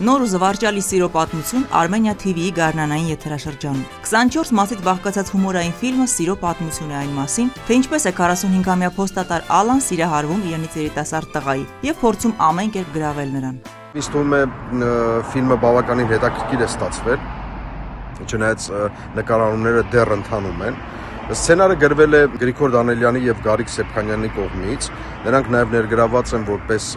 Նոր ու զվարճալի սիրո պատմություն Armenia TV-ի գարնանային եթերաշրջանում։ 24 մասից բաղկացած հումորային ֆիլմը սիրո պատմություն է այն մասին, թե ինչպես է 45-ամյա փոստատար Ալան սիրահարվում իրենից երիտասարդ տղայի եւ փորձում ամեն կերպ գրավել նրան։ Ինձ թվում է ֆիլմը բավականին հետաքրքիր է ստացվել, չնայած նկարահանումները դեռ ընթանում են։ Սցենարը գրվել է Գրիգոր Դանելյանի եւ Գարիկ Սեփխանյանի կողմից։ Նրանք նաեւ ներգրաված են որպես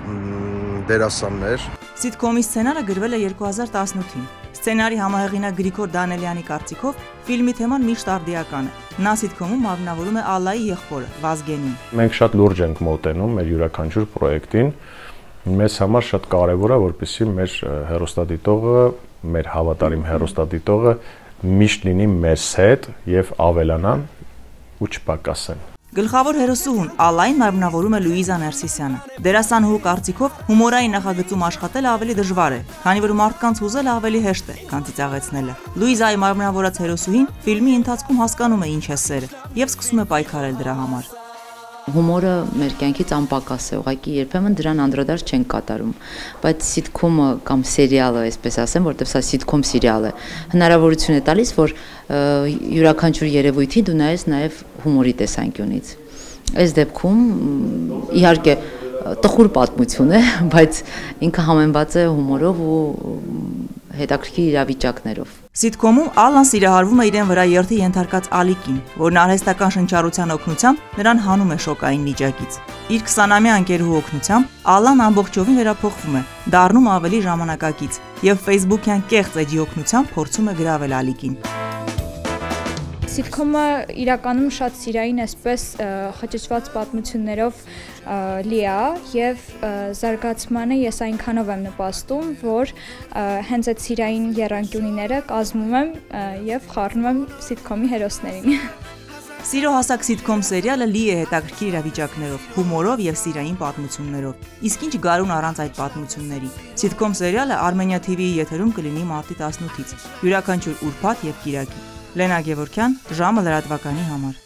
դերասաններ։ Սիտկոմի սցենարը գրվել է 2018-ին։ Սցենարի համահեղինակ Գրիգոր Դանելյանի կարծիքով ֆիլմի թեման միշտ արդիական է։ Նա սիտկոմում մարմնավորում է Ալլայի եղբորը՝ Վազգենին։ Մենք շատ լուրջ ենք մոտենում մեր յուրաքանչյուր պրոյեկտին։ Մեզ համար շատ կարևոր է, որպեսզի մեր հերոստատիտողը, մեր հավատարիմ հերոստատիտողը միշտ լինի մեզ հետ եւ ավելանան ու չպակասեն։ Գլխավոր հերոսուհուն Ալային մարմնավորում է Լուիզա Ներսիսյանը։ Դերասանուհու կարծիքով հումորային նախագծում աշխատելը ավելի դժվար է, քանի որ մարդկանց հուզելը ավելի հեշտ է, քան ծիծաղեցնելը։ Լուիզայի մարմնավորած հերոսուհին ֆիլմի ընթացքում հասկանում է ինչ է սերը եւ սկսում է պայքարել դրա համար հումորը մեր կյանքից անպակաս է, ուղղակի երբեմն դրան անդրադարձ չենք կատարում, բայց սիտկոմը կամ սերիալը, այսպես ասեմ, որտեղ սա սիտկոմ սերիալ է, հնարավորություն է տալիս, որ յուրաքանչյուր երևույթի դու նայես նաև հումորի տեսանկյունից։ Այս դեպքում իհարկե տխուր պատմություն է, բայց ինքը համեմված է հումորով ու հետաքրքիր իրավիճակներով։ Սիտկոմում Ալան սիրահարվում է իրեն վրա երթի ենթարկած Ալիկին, որն արհեստական շնչառության օգնությամբ նրան հանում է շոկային վիճակից։ Իր 20-ամյա ընկերուհու օգնությամբ Ալան ամբողջովին վերափոխվում է, դառնում ավելի ժամանակակից եւ Facebook-յան կեղծ էջի օգնությամբ փորձում է գրավել Ալիկին։ Սիտկոմը իրականում շատ սիրային այսպես խճճված պատմություններով լի է եւ զարգացմանը ես այնքանով եմ նպաստում, որ հենց այդ սիրային երանկյունիները կազմում եմ եւ խառնում եմ սիտկոմի հերոսներին։ Սիրո հասակ սիտկոմ սերիալը լի է հետաքրքիր իրավիճակներով, հումորով եւ սիրային պատմություններով։ Իսկ ինչ գարուն առանց այդ պատմությունների։ Սիտկոմ սերիալը Armenia TV-ի եթերում կլինի մարտի 18-ից։ Յուրաքանչյուր ուրբաթ եւ կիրակի։ Լենա Գևորքյան, ժամը լրատվականի համար։